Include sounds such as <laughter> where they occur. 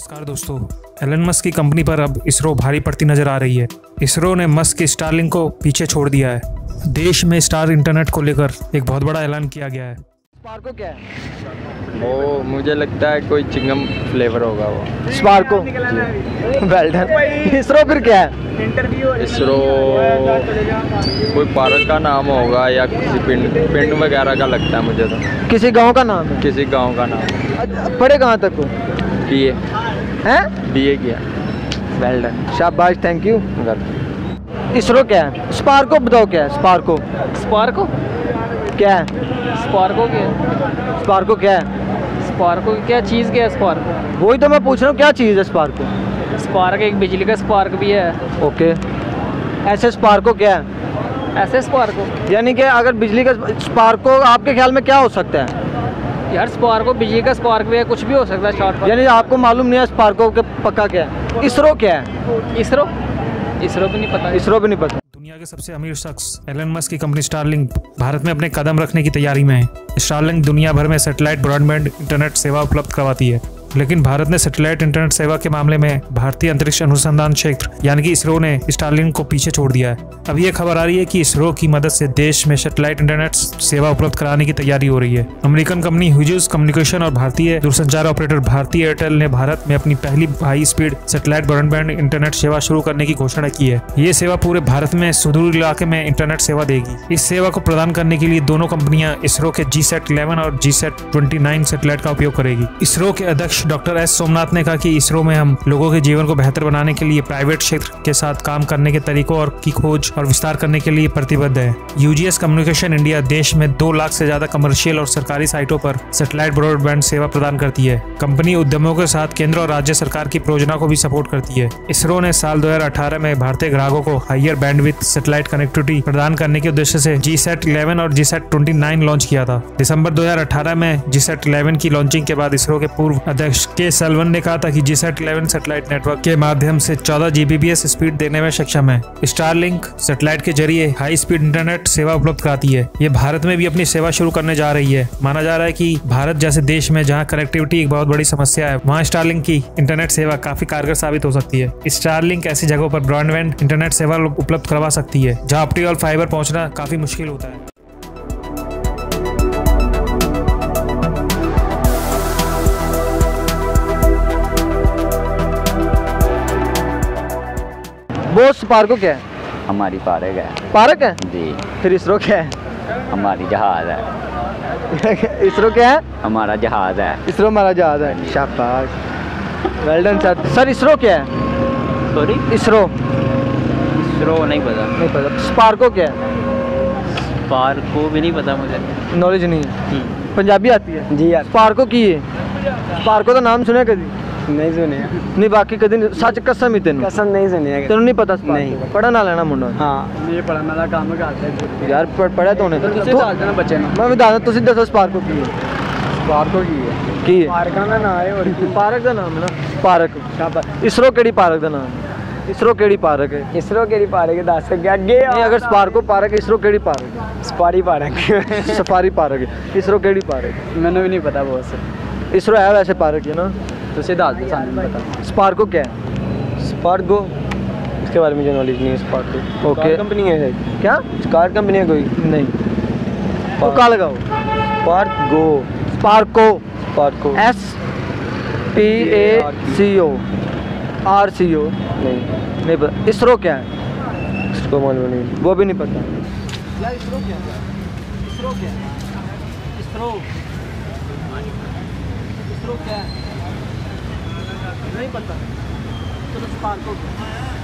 नमस्कार दोस्तों। Elon Musk की कंपनी पर अब इसरो भारी पड़ती नज़र आ रही है। इसरो ने मस्क के स्टारलिंक को पीछे छोड़ दिया है। देश में स्टार इंटरनेट को लेकर एक बहुत बड़ा ऐलान किया गया है। स्पार्को क्या है? वो मुझे लगता है कोई चिंगम फ्लेवर होगा वो। स्पार्को वेल डन इसरो फिर क्या है? इसरो कोई पार्क का नाम होगा या किसी पिंड पिंड वगैरह का लगता है मुझे तो। किसी गाँव का नाम है? किसी गाँव का नाम। पढ़े कहाँ तक हो बी ए। हैं? बी ए किया वेल डन शाबाश थैंक यू इसरो क्या है? स्पार्को बताओ क्या है? स्पार्को स्पार्को क्या है? स्पार्को क्या है? स्पार्को क्या है? स्पार्को क्या चीज़ क्या है स्पार्को वही तो मैं पूछ रहा हूँ क्या चीज़ है स्पार्को स्पार्क एक बिजली का स्पार्क भी है। ओके। ऐसे स्पार्को क्या है? ऐसे स्पार्को यानी कि अगर बिजली का स्पार्को आपके ख्याल में क्या हो सकता है? यार स्पार्को बिजली का स्पार्क भी है कुछ भी हो सकता है शॉर्ट यानी आपको मालूम नहीं है स्पार्को के पक्का क्या है? इसरो क्या है? इसरो? इसरो भी नहीं पता। इसरो भी नहीं पता। दुनिया के सबसे अमीर शख्स एलन मस्क की कंपनी स्टारलिंक भारत में अपने कदम रखने की तैयारी में है। स्टारलिंक दुनिया भर में सैटेलाइट ब्रॉडबैंड इंटरनेट सेवा उपलब्ध करवाती है। लेकिन भारत ने सैटेलाइट इंटरनेट सेवा के मामले में भारतीय अंतरिक्ष अनुसंधान क्षेत्र, यानी कि इसरो ने स्टारलिंक को पीछे छोड़ दिया है। अब ये खबर आ रही है कि इसरो की मदद से देश में सैटेलाइट इंटरनेट सेवा उपलब्ध कराने की तैयारी हो रही है। अमेरिकन कंपनी ह्यूजूस कम्युनिकेशन और भारतीय दूरसंचार ऑपरेटर भारतीय एयरटेल ने भारत में अपनी पहली high speed satellite broadband internet सेवा शुरू करने की घोषणा की है। ये सेवा पूरे भारत में सुदूर इलाके में इंटरनेट सेवा देगी। इस सेवा को प्रदान करने के लिए दोनों कंपनियाँ इसरो के जी सेट इलेवन और जी सेट ट्वेंटी नाइन सैटेलाइट का उपयोग करेगी। इसरो के अध्यक्ष डॉक्टर एस सोमनाथ ने कहा कि इसरो में हम लोगों के जीवन को बेहतर बनाने के लिए प्राइवेट क्षेत्र के साथ काम करने के तरीकों और की खोज और विस्तार करने के लिए प्रतिबद्ध है। यूजीएस कम्युनिकेशन इंडिया देश में दो लाख से ज़्यादा कमर्शियल और सरकारी साइटों पर सेटेलाइट ब्रॉडबैंड सेवा प्रदान करती है। कंपनी उद्यमों के साथ केंद्र और राज्य सरकार की परियोजना को भी सपोर्ट करती है। इसरो ने साल 2018 में भारतीय ग्राहकों को हाइयर बैंडविथ सैटेलाइट कनेक्टिविटी प्रदान करने के उद्देश्य से जी सेट इलेवन और जी सेट ट्वेंटी लॉन्च किया था। दिसंबर 2018 में जी सेट इलेवन की लॉन्चिंग के बाद इसरो के पूर्व अध्यक्ष के सलवन ने कहा था कि जी सेट इलेवन सेटेलाइट नेटवर्क के माध्यम से 14 जीबीपीएस स्पीड देने में सक्षम है। स्टारलिंक सेटेलाइट के ज़रिए हाई स्पीड इंटरनेट सेवा उपलब्ध कराती है। ये भारत में भी अपनी सेवा शुरू करने जा रही है। माना जा रहा है की भारत जैसे देश में जहाँ कनेक्टिविटी एक बहुत बड़ी समस्या है, वहाँ स्टारलिंक की इंटरनेट सेवा काफ़ी कारगर साबित हो सकती है। स्टारलिंक ऐसी जगहों पर ब्रॉडबैंड इंटरनेट सेवा उपलब्ध करवा सकती है, जहाँ ऑप्टिकल फाइबर पहुँचना काफ़ी मुश्किल होता है। वो बोस पार्को क्या है? हमारी पार्क है। पार्क है? जी। फिर इसरो क्या है? हमारी जहाज़ है। <laughs> इसरो क्या है? हमारा जहाज़ है। इसरो हमारा जहाज़ है। शाबाश। Well done sir sir ISRO क्या है? सॉरी इसरो। इसरो नहीं पता। नहीं पता। स्पार्को क्या है? स्पार्को भी नहीं पता मुझे। नॉलेज नहीं हम्म। पंजाबी आती है। जी यार स्पार्को की है? स्पार्को का तो नाम सुना कभी? ਨਹੀਂ ਸੁਣਿਆ ਨਹੀਂ ਬਾਕੀ ਕਦੇ ਨਹੀਂ ਸੱਚ ਕਸਮ ਹੀ ਤੈਨੂੰ ਕਸਮ ਨਹੀਂ ਸੁਣਿਆ ਤੈਨੂੰ ਨਹੀਂ ਪਤਾ ਨਹੀਂ ਪੜਨ ਵਾਲਾ ਨਾ ਮੁੰਡਾ ਹਾਂ ਇਹ ਪੜਨ ਵਾਲਾ ਕੰਮ ਕਰਦਾ ਯਾਰ ਪੜਿਆ ਤਾਂ ਉਹਨੇ ਤੁਸੀਂ ਦੱਸ ਦੇਣਾ ਬੱਚੇ ਨੂੰ ਮੈਂ ਵੀ ਦੱਸਦਾ ਤੁਸੀਂ ਦੱਸੋ ਸਪਾਰਕੋ ਕੀ ਹੈ ਸਪਾਰਕੋ ਕੀ ਹੈ ਕੀ ਹੈ ਪਾਰਕ ਦਾ ਨਾਮ ਹੈ ਹੋਰ ਪਾਰਕ ਦਾ ਨਾਮ ਹੈ ਨਾ ਪਾਰਕ ਇਸਰੋ ਕਿਹੜੀ ਪਾਰਕ ਦਾ ਨਾਮ ਹੈ इसरो केड़ी पार्क है इसरो केड़ी पार्क है दस अगे अगे नहीं अगर स्पार्को पार्क इसरो केड़ी पार्क है सपारी पार्क सफारी पार्क है इसरो केड़ी पार्क मैंने भी नहीं पता बहुत इसरो है वैसे पार्क है ना ਨਾ तुझे दस दो सानू नहीं स्पार्को क्या है? स्पार्को इसके बारे में मुझे नॉलेज नहीं है स्पार्को ओके कंपनी है क्या? कार कंपनी है कोई? नहीं। तो का लगाओ? Park go SUPARCO SUPARCO S P A C O R C O नहीं। नहीं पता। इसरो क्या है? इसको मालूम नहीं। वो भी नहीं पता। इसरो क्या है? इसरो क्या है? इसरो। इसरो क्या है? नहीं पता चलो स्पार्को